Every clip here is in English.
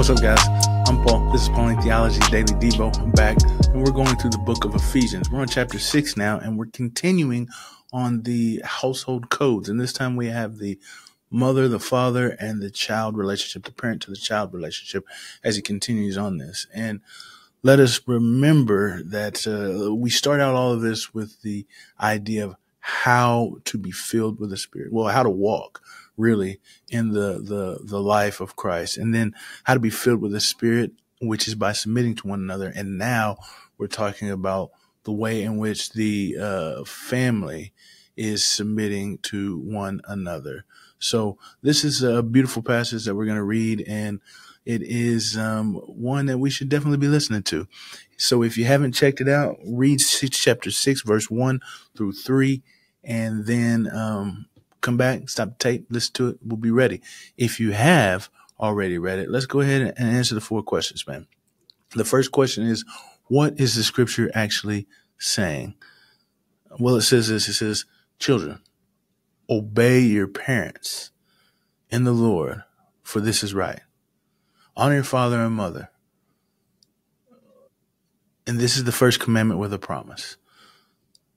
What's up, guys? I'm Paul. This is Pauline Theology Daily Devo. I'm back, and we're going through the book of Ephesians. We're on chapter six now, and we're continuing on the household codes. And this time we have the mother, the father, and the child relationship, the parent to the child relationship, as he continues on this. And let us remember that uh, we start out all of this with the idea of how to be filled with the Spirit. Well, how to walk really in the, the, the life of Christ and then how to be filled with the Spirit, which is by submitting to one another. And now we're talking about the way in which the uh, family is submitting to one another. So this is a beautiful passage that we're going to read and it is um, one that we should definitely be listening to. So if you haven't checked it out, read six, chapter 6, verse 1 through 3, and then um, come back, stop the tape, listen to it. We'll be ready. If you have already read it, let's go ahead and answer the four questions, man. The first question is, what is the scripture actually saying? Well, it says this. It says, children, obey your parents in the Lord, for this is right. Honor your father and mother. And this is the first commandment with a promise.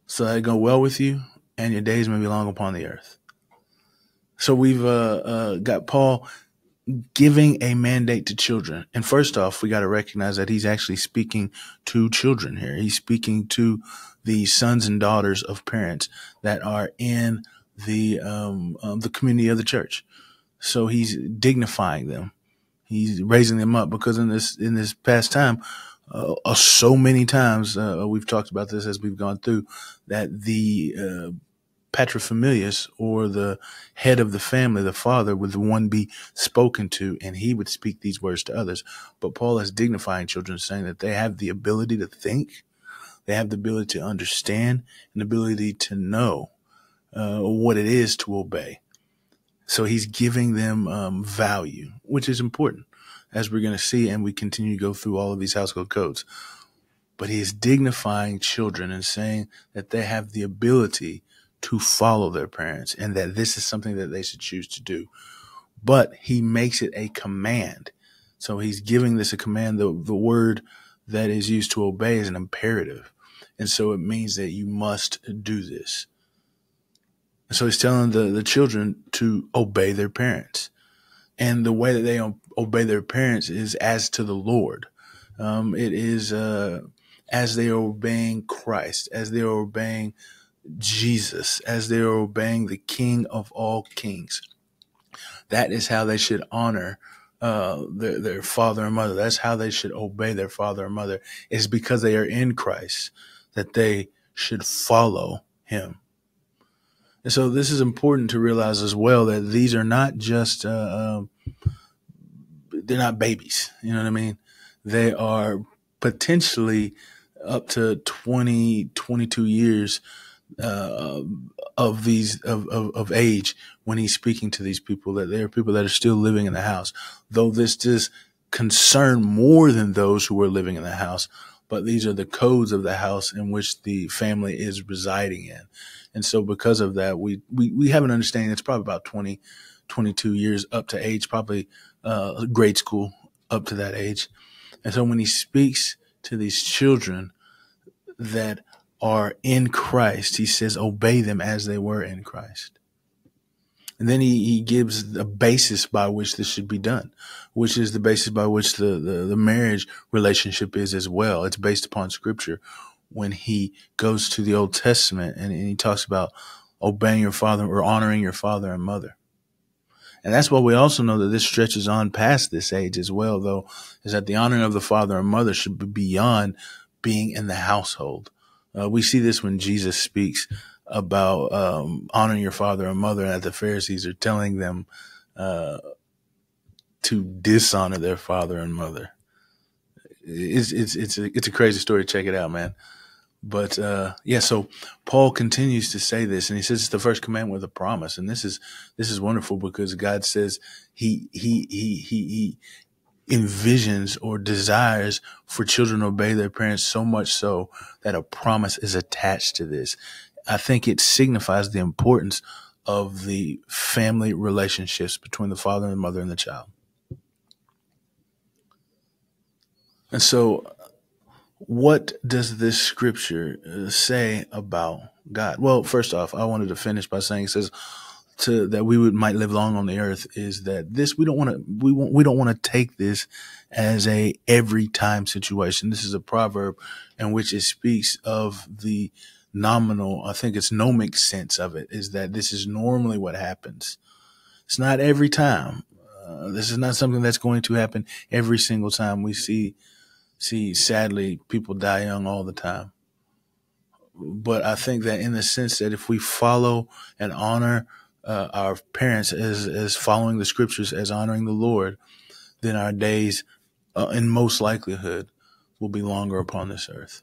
So that it go well with you and your days may be long upon the earth. So we've uh, uh, got Paul giving a mandate to children. And first off, we got to recognize that he's actually speaking to children here. He's speaking to the sons and daughters of parents that are in the um, um, the community of the church. So he's dignifying them. He's raising them up because in this in this past time, uh, uh, so many times uh, we've talked about this as we've gone through that the uh, paterfamilias or the head of the family, the father, would the one be spoken to, and he would speak these words to others. But Paul is dignifying children, saying that they have the ability to think, they have the ability to understand, and the ability to know uh, what it is to obey. So he's giving them um, value, which is important, as we're going to see, and we continue to go through all of these household codes. But he is dignifying children and saying that they have the ability to follow their parents and that this is something that they should choose to do. But he makes it a command. So he's giving this a command. The, the word that is used to obey is an imperative. And so it means that you must do this. And so he's telling the, the children to obey their parents. And the way that they obey their parents is as to the Lord. Um, it is uh, as they are obeying Christ, as they are obeying Jesus as they are obeying the King of all kings. That is how they should honor uh, their, their father and mother. That's how they should obey their father and mother. Is because they are in Christ that they should follow Him. And so this is important to realize as well that these are not just uh, um, they're not babies. You know what I mean? They are potentially up to 20, 22 years uh, of these of, of, of age when he's speaking to these people that there are people that are still living in the house. Though this does concern more than those who are living in the house but these are the codes of the house in which the family is residing in. And so because of that we we, we have an understanding it's probably about 20 22 years up to age probably uh, grade school up to that age. And so when he speaks to these children that are in Christ, he says, obey them as they were in Christ. And then he, he gives a basis by which this should be done, which is the basis by which the, the, the marriage relationship is as well. It's based upon scripture. When he goes to the Old Testament and, and he talks about obeying your father or honoring your father and mother. And that's why we also know that this stretches on past this age as well, though, is that the honoring of the father and mother should be beyond being in the household. Uh, we see this when Jesus speaks about um, honoring your father and mother, and that the Pharisees are telling them uh, to dishonor their father and mother. It's it's it's a, it's a crazy story. Check it out, man. But uh, yeah, so Paul continues to say this, and he says it's the first commandment with a promise, and this is this is wonderful because God says he he he he he envisions or desires for children to obey their parents so much so that a promise is attached to this. I think it signifies the importance of the family relationships between the father and the mother and the child. And so, what does this scripture uh, say about God? Well, first off, I wanted to finish by saying it says to that we would might live long on the earth is that this we don't want to we want we don't want to take this as a every time situation. This is a proverb in which it speaks of the nominal, I think it's gnomic sense of it is that this is normally what happens. It's not every time. Uh, this is not something that's going to happen every single time we see see sadly people die young all the time. But I think that in the sense that if we follow and honor uh, our parents as as following the scriptures as honoring the Lord, then our days, uh, in most likelihood, will be longer upon this earth.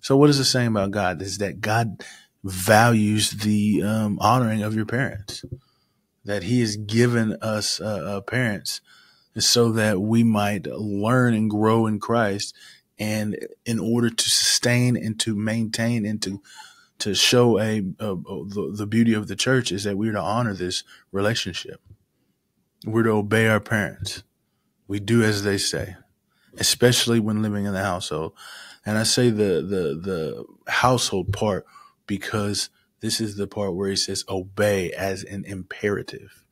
So, what is it saying about God? Is that God values the um, honoring of your parents, that He has given us uh, uh, parents so that we might learn and grow in Christ, and in order to sustain and to maintain and to to show a, a, a the, the beauty of the church is that we're to honor this relationship. We're to obey our parents. We do as they say, especially when living in the household. And I say the the the household part because this is the part where he says obey as an imperative.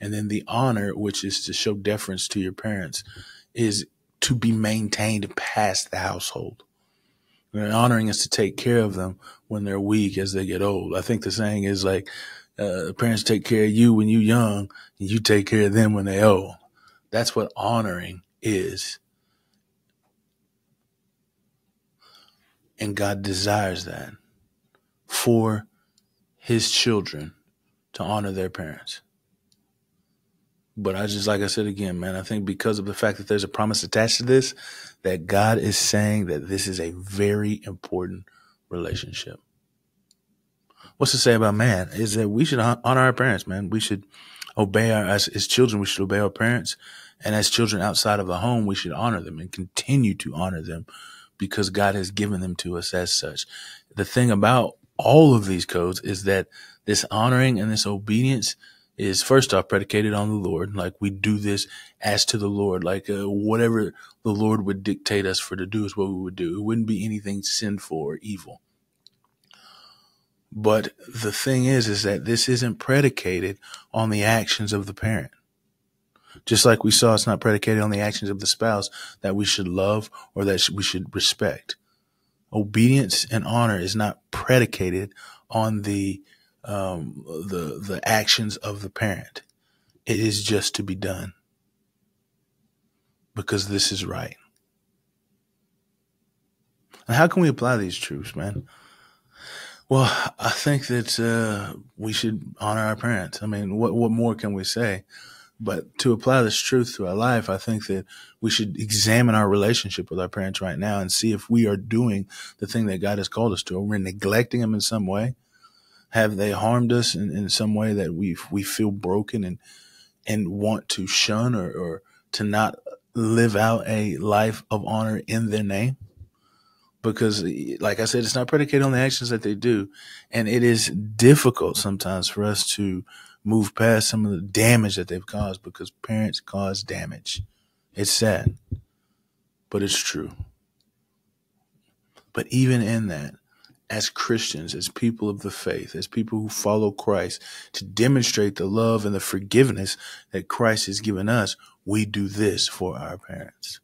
And then the honor, which is to show deference to your parents, is to be maintained past the household. Honoring is to take care of them when they're weak as they get old. I think the saying is like, uh, parents take care of you when you're young and you take care of them when they're old. That's what honoring is. And God desires that for his children to honor their parents. But I just, like I said again, man, I think because of the fact that there's a promise attached to this, that God is saying that this is a very important relationship. What's to say about man is that we should honor our parents, man. We should obey our, as, as children, we should obey our parents. And as children outside of the home, we should honor them and continue to honor them because God has given them to us as such. The thing about all of these codes is that this honoring and this obedience is first off predicated on the Lord. Like we do this as to the Lord, like uh, whatever the Lord would dictate us for to do is what we would do. It wouldn't be anything sinful or evil. But the thing is, is that this isn't predicated on the actions of the parent. Just like we saw, it's not predicated on the actions of the spouse that we should love or that we should respect. Obedience and honor is not predicated on the um, the the actions of the parent. It is just to be done because this is right. And how can we apply these truths, man? Well, I think that uh, we should honor our parents. I mean, what what more can we say? But to apply this truth to our life, I think that we should examine our relationship with our parents right now and see if we are doing the thing that God has called us to. We're we neglecting them in some way? Have they harmed us in, in some way that we we feel broken and and want to shun or, or to not live out a life of honor in their name? Because, like I said, it's not predicated on the actions that they do, and it is difficult sometimes for us to move past some of the damage that they've caused because parents cause damage. It's sad, but it's true. But even in that, as Christians, as people of the faith, as people who follow Christ, to demonstrate the love and the forgiveness that Christ has given us, we do this for our parents.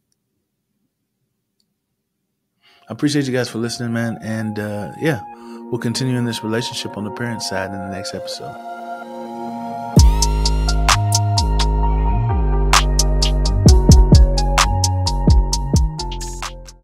I appreciate you guys for listening, man. And uh, yeah, we'll continue in this relationship on the parent side in the next episode.